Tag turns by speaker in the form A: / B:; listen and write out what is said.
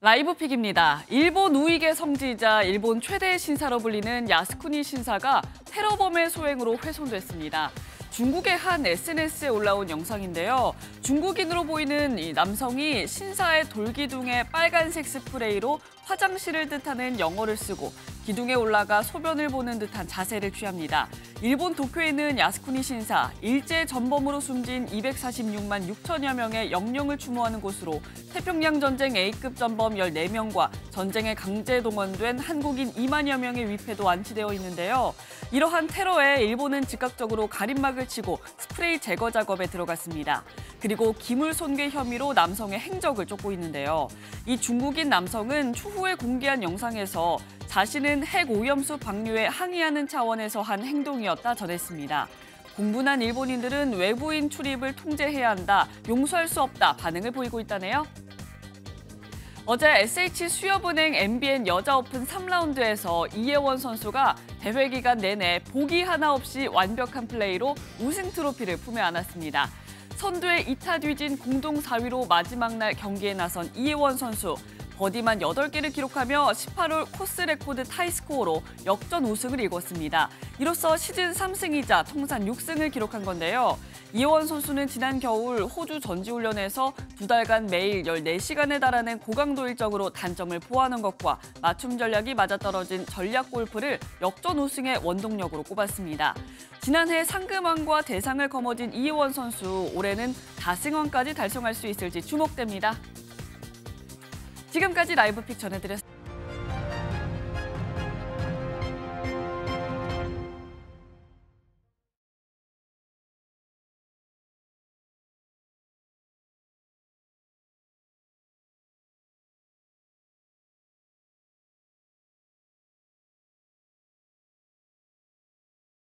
A: live pick입니다. 일본 우익의 성지이자 일본 최대의 신사로 불리는 야스쿠니 신사가 테러범의 소행으로 훼손됐습니다. 중국의 한 SNS에 올라온 영상인데요. 중국인으로 보이는 이 남성이 신사의 돌기둥에 빨간색 스프레이로 화장실을 뜻하는 영어를 쓰고 기둥에 올라가 소변을 보는 듯한 자세를 취합니다. 일본 도쿄에 있는 야스쿠니 신사, 일제 전범으로 숨진 246만 6천여 명의 영령을 추모하는 곳으로 태평양 전쟁 A급 전범 14명과 전쟁에 강제 동원된 한국인 2만여 명의 위패도 안치되어 있는데요. 이러한 테러에 일본은 즉각적으로 가림막을 치고 스프레이 제거 작업에 들어갔습니다. 그리고 기물 손괴 혐의로 남성의 행적을 쫓고 있는데요. 이 중국인 남성은 추후에 공개한 영상에서 자신은 핵 오염수 방류에 항의하는 차원에서 한 행동이 었다 전했습니다. 공분한 일본인들은 외부인 출입을 통제해야 한다, 용서할 수 없다 반응을 보이고 있다네요. 어제 SH 수협은행 MBN 여자 오픈 3라운드에서 이예원 선수가 대회 기간 내내 보기 하나 없이 완벽한 플레이로 우승 트로피를 품에 안았습니다. 선두에 2타 뒤진 공동 4위로 마지막 날 경기에 나선 이예원 선수. 버디만 8개를 기록하며 18홀 코스 레코드 타이스코어로 역전 우승을 이뤘습니다. 이로써 시즌 3승이자 통산 6승을 기록한 건데요. 이예원 선수는 지난 겨울 호주 전지훈련에서 두 달간 매일 14시간에 달하는 고강도 일정으로 단점을 보완한 것과 맞춤 전략이 맞아떨어진 전략 골프를 역전 우승의 원동력으로 꼽았습니다. 지난해 상금왕과 대상을 거머쥔 이혜원 선수, 올해는 다승왕까지 달성할 수 있을지 주목됩니다. 지금까지 라이브 픽 전해드렸습니다.